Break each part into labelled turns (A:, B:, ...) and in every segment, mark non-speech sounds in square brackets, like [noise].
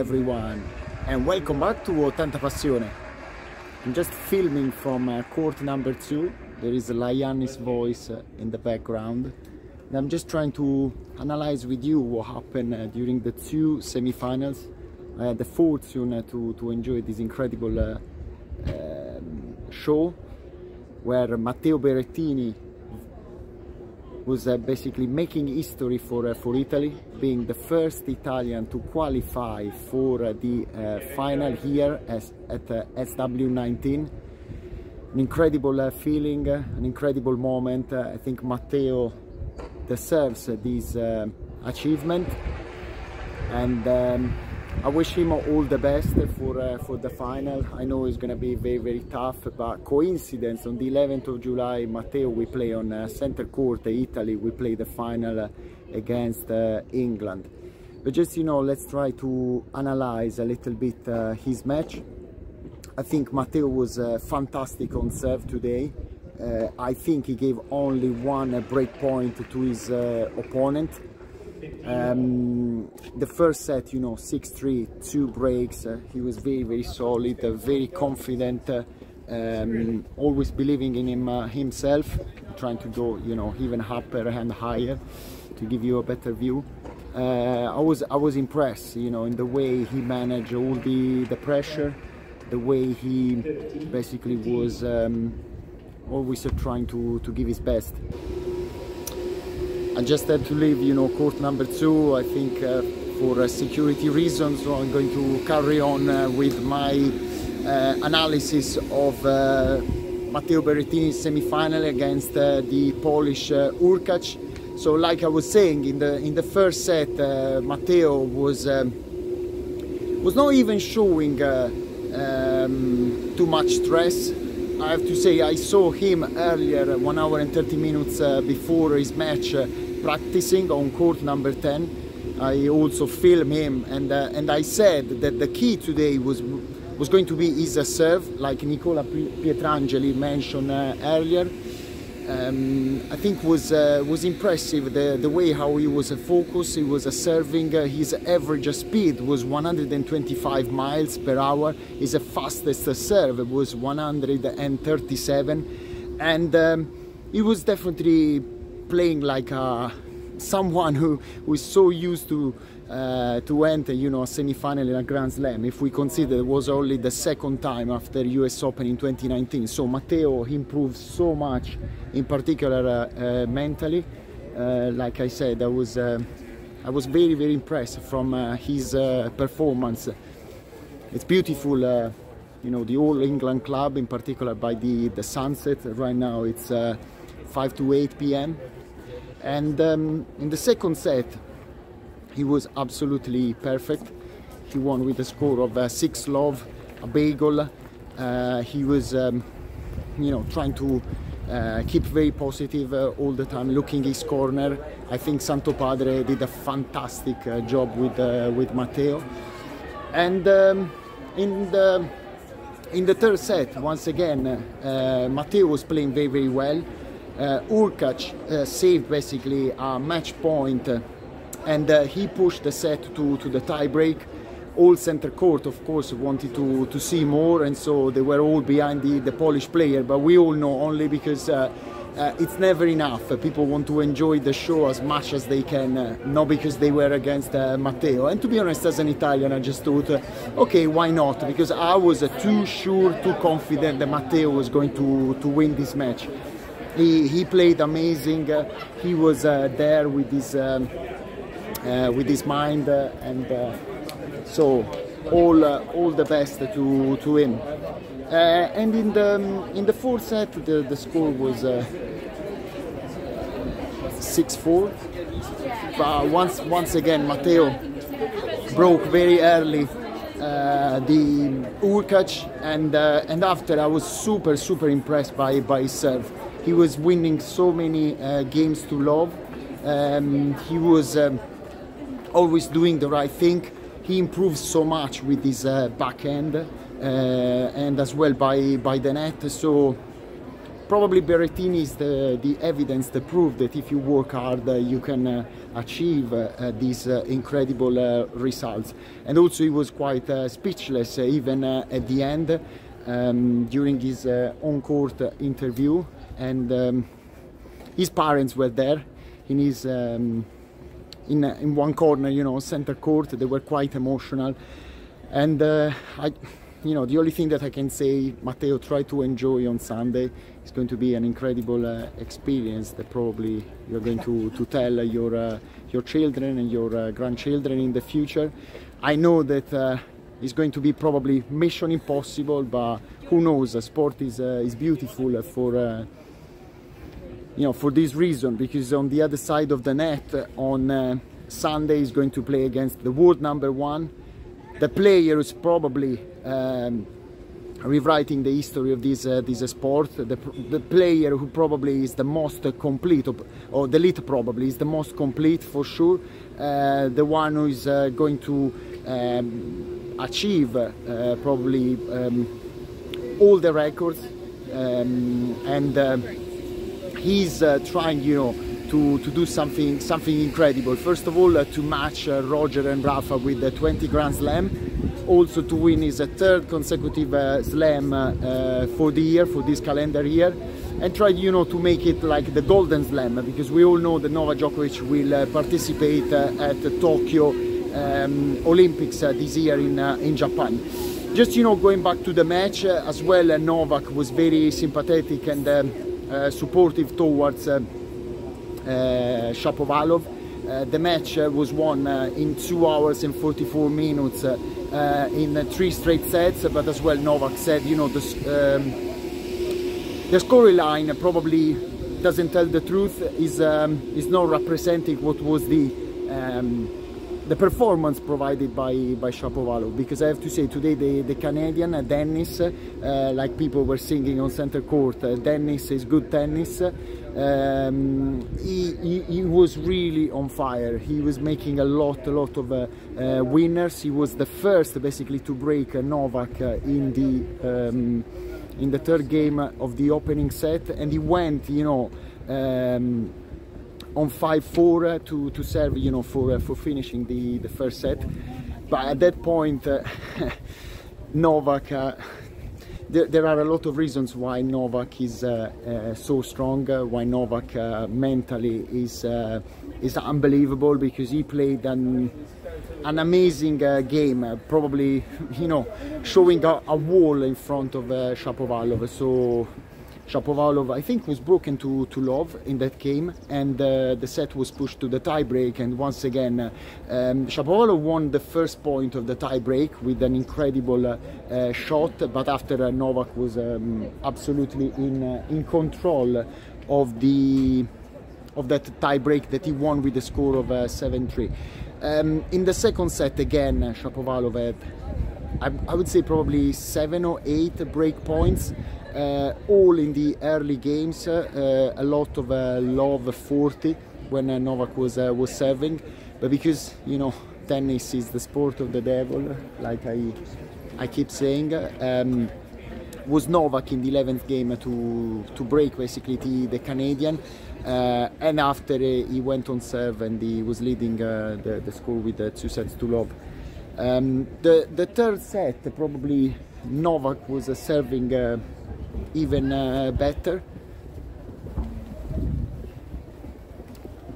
A: Everyone and welcome back to Tanta Passione. I'm just filming from uh, court number two. There is Laiannis voice uh, in the background. And I'm just trying to analyze with you what happened uh, during the two semi-finals. I had the fortune uh, to, to enjoy this incredible uh, um, show where Matteo Berrettini was uh, basically making history for uh, for Italy, being the first Italian to qualify for uh, the uh, final here as, at uh, SW19. An incredible uh, feeling, an incredible moment. I think Matteo deserves this achievement, and. Um, I wish him all the best for uh, for the final. I know it's gonna be very very tough, but coincidence on the 11th of July, Matteo we play on uh, center court, Italy. We play the final uh, against uh, England. But just you know, let's try to analyze a little bit uh, his match. I think Matteo was uh, fantastic on serve today. I think he gave only one break point to his opponent um, the first set, you know, 6-3, two breaks. Uh, he was very, very solid, uh, very confident, uh, um, always believing in him uh, himself, trying to go, you know, even upper and higher to give you a better view. Uh, I was, I was impressed, you know, in the way he managed all the the pressure, the way he basically was um, always trying to to give his best. I just had to leave, you know, court number two, I think uh, for uh, security reasons, so I'm going to carry on uh, with my uh, analysis of uh, Matteo Berrettini's semi-final against uh, the Polish uh, Hurkacz. So like I was saying, in the in the first set, Matteo was um, was not even showing um, too much stress. I have to say I saw him earlier, one hour and 30 minutes uh, before his match, uh, practicing on court number 10. I also filmed him and, uh, and I said that the key today was was going to be his serve, like Nicola Pietrangeli mentioned uh, earlier. Um, I think was uh, was impressive the, the way how he was a focus, he was a serving, uh, his average speed was 125 miles per hour, his fastest serve was 137 and um, he was definitely playing like a, someone who, who is so used to uh, to enter, you know, a semi-final in a Grand Slam. If we consider it was only the second time after US Open in 2019, so Matteo improved so much, in particular uh, uh, mentally. Uh, like I said, I was uh, I was very very impressed from uh, his performance. It's beautiful. you know the All England Club, in particular by the the sunset. Right now it's 5 to 8 p.m. And um, in the second set, he was absolutely perfect. He won with a score of uh, six love, a bagel. Uh, he was, um, you know, trying to uh, keep very positive uh, all the time, looking his corner. I think Santopadre did a fantastic uh, job with uh, with Matteo. And um, in the in the third set, once again, Matteo was playing very very well. Uh, Hurkacz uh, saved basically a match point uh, and uh, he pushed the set to, to the tie break. All center court, of course, wanted to, to see more, and so they were all behind the, the Polish player. But we all know only because uh, uh, it's never enough. people want to enjoy the show as much as they can, not because they were against Matteo. And to be honest, as an Italian, I just thought, okay, why not? Because I was too sure, too confident that Matteo was going to, to win this match. He, he played amazing. Uh, he was uh, there with his um, uh, with his mind, and so all all the best to to him. and in the um, in the fourth set, the, the score was six four. But once once again, Matteo broke very early uh, the Hurkacz and uh, and after I was super super impressed by by his serve he was winning so many uh, games to love. Um, he was um, always doing the right thing. He improved so much with his uh, backhand uh, and as well by by the net. So probably Berrettini is the, the evidence, the proof that if you work hard, uh, you can uh, achieve uh, uh these uh, incredible uh, results. And also, he was quite speechless even at the end um, during his on-court interview, and um, his parents were there in his. Um, in, in one corner, you know, center court, they were quite emotional, and I, you know, the only thing that I can say, Matteo, try to enjoy on Sunday. It's going to be an incredible uh, experience that probably you're going to, to tell your, uh, your children and your uh, grandchildren in the future. I know that uh, it's going to be probably mission impossible, but who knows? Sport is, uh, is beautiful for uh, you know for this reason because on the other side of the net on Sunday is going to play against the world number one the player is probably um, rewriting the history of this uh, this sport. The, the, player who probably is the most complete, or the elite probably is the most complete for sure. Uh, the one who is uh, going to um, achieve uh, probably um, all the records, um, and uh, he's uh, trying, you know to, to do something something incredible. First of all, uh, to match uh, Roger and Rafa with the 20 Grand Slam. Also to win his uh, third consecutive slam for the year, for this calendar year. And try, you know, to make it like the Golden Slam, because we all know that Novak Djokovic will participate at Tokyo um, Olympics this year in, in Japan just you know going back to the match uh, as well uh, Novak was very sympathetic and um, uh, supportive towards uh, Shapovalov. Uh, the match uh, was won in 2 hours and 44 minutes in three straight sets, but as well Novak said, you know, the, um, the storyline probably doesn't tell the truth, is, um, is not representing what was the um, the performance provided by by Shapovalov because I have to say today the, the Canadian uh, Denis uh, like people were singing on center court uh, Denis is good tennis. Um, he, he, he, was really on fire. He was making a lot a lot of uh, uh, winners. He was the first basically to break Novak uh, in the um, in the third game of the opening set. And he went you know um, on 5-4 uh, to, to serve, you know, for, uh, for finishing the, the first set. But at that point, uh, [laughs] Novak, there, there, are a lot of reasons why Novak is so strong, why Novak mentally is, is unbelievable because he played an an amazing uh, game, uh, probably [laughs] you know showing a, a, wall in front of uh, Shapovalov. So Shapovalov, I think, was broken to, to love in that game, and uh, the set was pushed to the tiebreak. And once again, uh, um, Shapovalov won the first point of the tiebreak with an incredible uh, uh shot, but after uh, Novak was um, absolutely in uh, in control of the of that tiebreak that he won with the score of 7-3. Um, in the second set, again, Shapovalov had, I, I would say, probably seven or eight break points. Uh, all in the early games, uh, a lot of uh, love 40 when Novak was was serving, but because you know tennis is the sport of the devil, like I I keep saying. Um, was Novak in the 11th game to to break basically the, the Canadian, uh, and after uh, he went on serve and he was leading uh, the, the score with two sets to love. Um, the the third set probably Novak was serving even uh, better.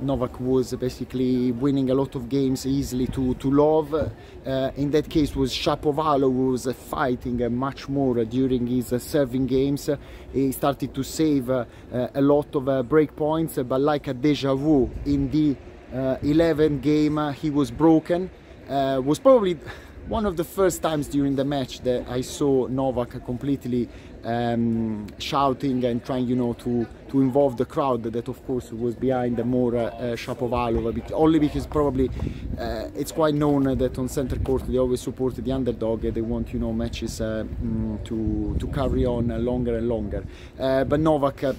A: Novak was basically winning a lot of games easily to, to love. Uh, in that case was Shapovalov who was uh, fighting uh, much more during his uh, serving games. he started to save uh, a lot of break points, but like a deja vu in the 11th game he was broken. was probably one of the first times during the match that I saw Novak completely um, shouting and trying, you know, to, to involve the crowd that of course was behind the more uh, uh, Shapovalov, only because probably uh, it's quite known that on center court they always support the underdog, they want, you know, matches uh, mm, to, to carry on longer and longer. Uh, but Novak uh,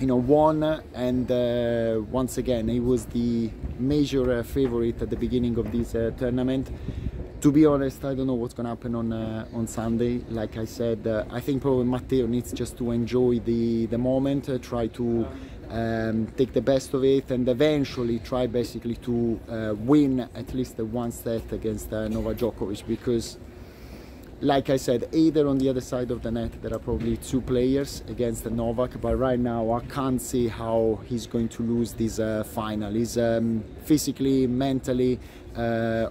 A: you know won and uh, once again he was the major uh, favorite at the beginning of this uh, tournament to be honest, I don't know what's gonna happen on uh, on Sunday. Like I said, uh, I think probably Matteo needs just to enjoy the the moment, uh, try to um, take the best of it, and eventually try basically to uh, win at least one set against uh, Novak Djokovic because. Like I said, either on the other side of the net there are probably two players against Novak, but right now I can't see how he's going to lose this uh, final. He's um, physically, mentally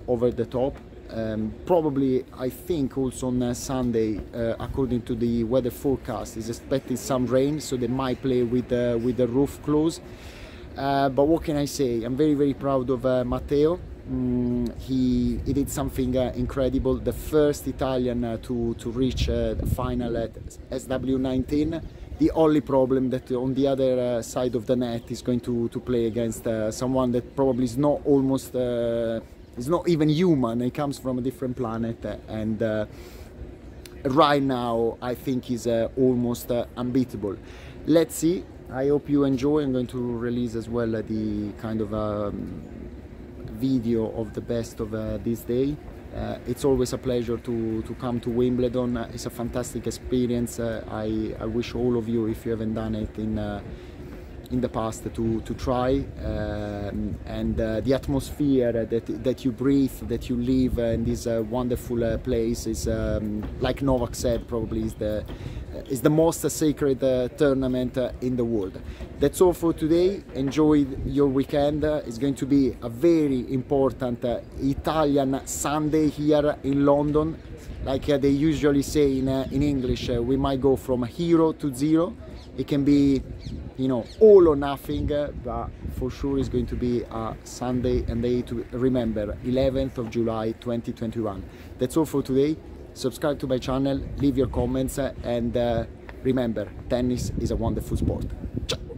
A: over the top um, probably, I think also on uh, Sunday, uh, according to the weather forecast, is expecting some rain, so they might play with uh, with the roof closed. Uh, but what can I say? I'm very very proud of uh, Matteo. Mm, he, he did something uh, incredible. The first Italian to to reach the final at SW19 the only problem that on the other uh, side of the net is going to, to play against uh, someone that probably is not almost uh, it's not even human it comes from a different planet and uh, right now I think he's uh, almost uh, unbeatable let's see I hope you enjoy I'm going to release as well uh, the kind of um, video of the best of uh, this day uh, it's always a pleasure to, to come to Wimbledon. it's a fantastic experience. I, I wish all of you, if you haven't done it in in the past to, to try um, and uh, the atmosphere that, that you breathe, that you live in this uh, wonderful uh, place is, um, like Novak said, probably is the, is the most sacred uh, tournament uh, in the world. That's all for today. Enjoy your weekend. it's going to be a very important uh, Italian Sunday here in London. Like they usually say in, in English, we might go from hero to zero. It can be you know all or nothing but for sure it's going to be a Sunday and day to remember 11th of July 2021 that's all for today. Subscribe to my channel leave your comments and uh, remember tennis is a wonderful sport. Ciao.